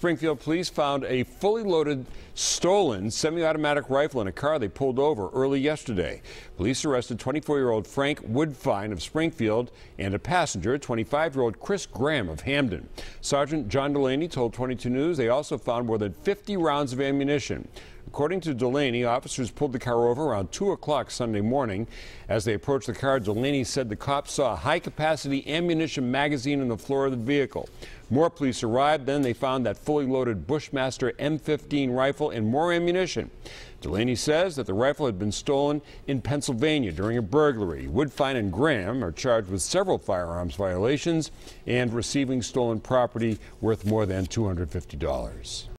Springfield police found a fully loaded, stolen semi automatic rifle in a car they pulled over early yesterday. Police arrested 24 year old Frank Woodfine of Springfield and a passenger, 25 year old Chris Graham of Hamden. Sergeant John Delaney told 22 News they also found more than 50 rounds of ammunition. According to Delaney, officers pulled the car over around 2 o'clock Sunday morning. As they approached the car, Delaney said the cops saw a high capacity ammunition magazine on the floor of the vehicle. More police arrived. Then they found that fully loaded Bushmaster M15 rifle and more ammunition. Delaney says that the rifle had been stolen in Pennsylvania during a burglary. Woodfine and Graham are charged with several firearms violations and receiving stolen property worth more than $250.